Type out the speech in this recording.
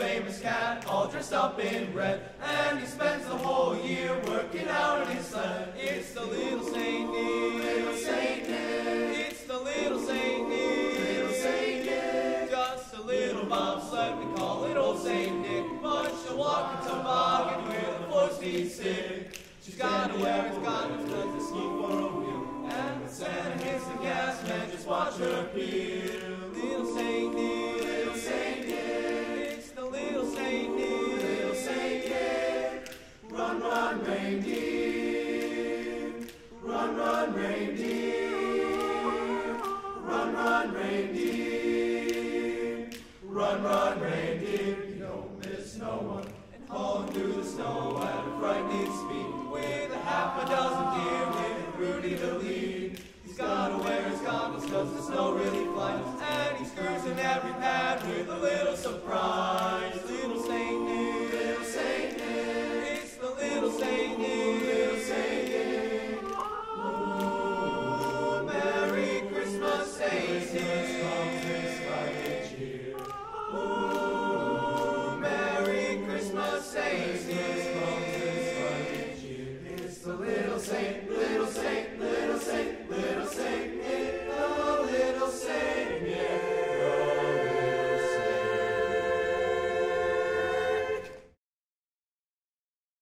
famous cat, all dressed up in red. And he spends the whole year working out in his sled. It's the little Saint Nick. Little Saint Nick. It's the little Saint Nick. Little Saint Nick. Just a little bobsled, we call it old Saint Nick. But she'll walk a toboggan with a four-speed stick. She's gotta wear his goggles, cause it's ski for a wheel. And when Santa hits the gas, man, just watch her peel. Run, run, reindeer, run, run, reindeer, run, run, reindeer, run, run, reindeer. You don't miss no one and hauling through the snow at a frightening speed with a half a dozen deer with Rudy the lead. He's gotta wear his goggles cause the snow really flies.